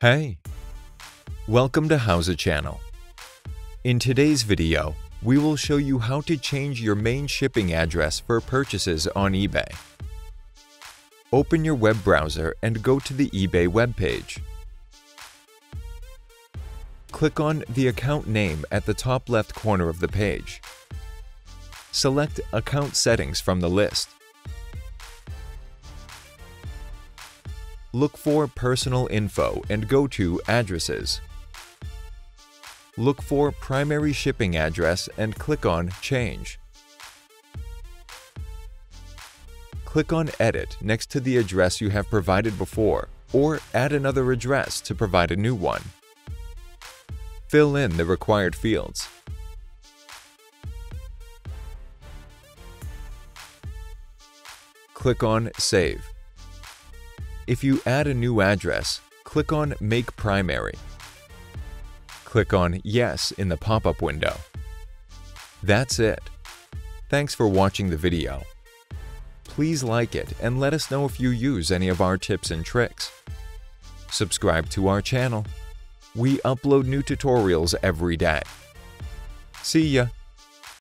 Hey! Welcome to HOWZA Channel. In today's video, we will show you how to change your main shipping address for purchases on eBay. Open your web browser and go to the eBay webpage. Click on the account name at the top left corner of the page. Select Account Settings from the list. Look for Personal Info and go to Addresses. Look for Primary Shipping Address and click on Change. Click on Edit next to the address you have provided before or add another address to provide a new one. Fill in the required fields. Click on Save. If you add a new address, click on Make Primary. Click on Yes in the pop-up window. That's it. Thanks for watching the video. Please like it and let us know if you use any of our tips and tricks. Subscribe to our channel. We upload new tutorials every day. See ya!